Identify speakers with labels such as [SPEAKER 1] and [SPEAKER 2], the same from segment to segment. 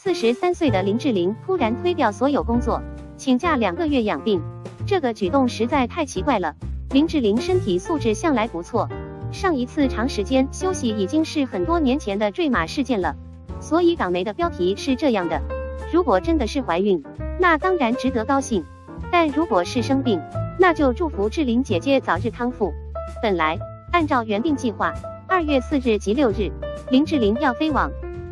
[SPEAKER 1] 四十三岁的林志玲突然推掉所有工作，请假两个月养病，这个举动实在太奇怪了。林志玲身体素质向来不错，上一次长时间休息已经是很多年前的坠马事件了，所以港媒的标题是这样的：如果真的是怀孕，那当然值得高兴；但如果是生病，那就祝福志玲姐姐早日康复。本来按照原定计划，二月四日及六日，林志玲要飞往。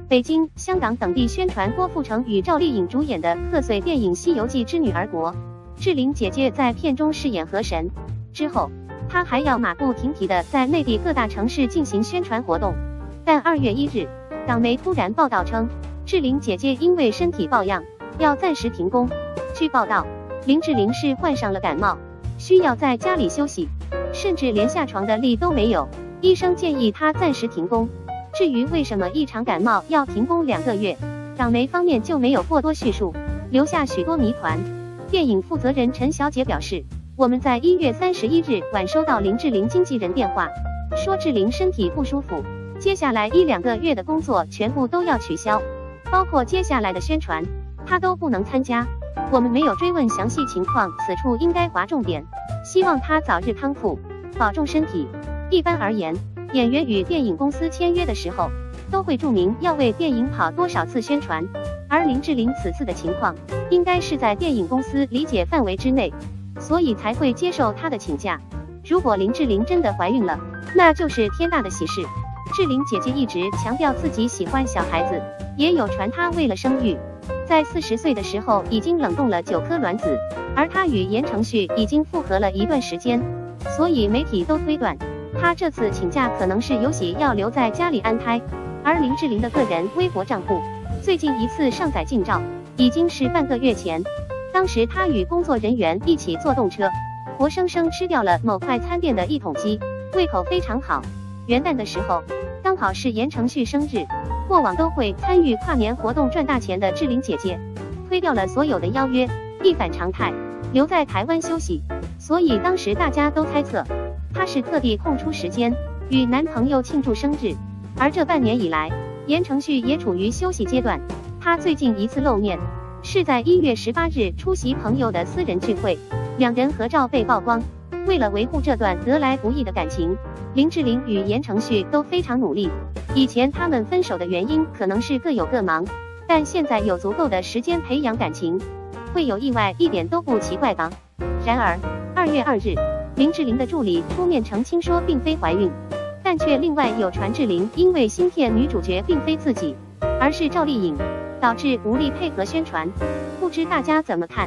[SPEAKER 1] 北京、香港等地宣传郭富城与赵丽颖主演的贺岁电影《西游记之女儿国》，志玲姐姐在片中饰演河神。之后，她还要马不停蹄地在内地各大城市进行宣传活动。但二月一日，港媒突然报道称，志玲姐姐因为身体抱恙，要暂时停工。据报道，林志玲是患上了感冒，需要在家里休息，甚至连下床的力都没有。医生建议她暂时停工。至于为什么一场感冒要停工两个月，港媒方面就没有过多叙述，留下许多谜团。电影负责人陈小姐表示，我们在一月三十一日晚收到林志玲经纪人电话，说志玲身体不舒服，接下来一两个月的工作全部都要取消，包括接下来的宣传，她都不能参加。我们没有追问详细情况，此处应该划重点，希望她早日康复，保重身体。一般而言。演员与电影公司签约的时候，都会注明要为电影跑多少次宣传，而林志玲此次的情况，应该是在电影公司理解范围之内，所以才会接受她的请假。如果林志玲真的怀孕了，那就是天大的喜事。志玲姐姐一直强调自己喜欢小孩子，也有传她为了生育，在四十岁的时候已经冷冻了九颗卵子，而她与言承旭已经复合了一段时间，所以媒体都推断。他这次请假可能是有喜要留在家里安胎，而林志玲的个人微博账户最近一次上载近照已经是半个月前，当时他与工作人员一起坐动车，活生生吃掉了某快餐店的一桶鸡，胃口非常好。元旦的时候刚好是言承旭生日，过往都会参与跨年活动赚大钱的志玲姐姐，推掉了所有的邀约，一反常态留在台湾休息，所以当时大家都猜测。她是特地空出时间与男朋友庆祝生日，而这半年以来，言承旭也处于休息阶段。他最近一次露面是在一月十八日出席朋友的私人聚会，两人合照被曝光。为了维护这段得来不易的感情，林志玲与言承旭都非常努力。以前他们分手的原因可能是各有各忙，但现在有足够的时间培养感情，会有意外一点都不奇怪吧？然而，二月二日。林志玲的助理出面澄清说，并非怀孕，但却另外有传志玲因为新片女主角并非自己，而是赵丽颖，导致无力配合宣传。不知大家怎么看？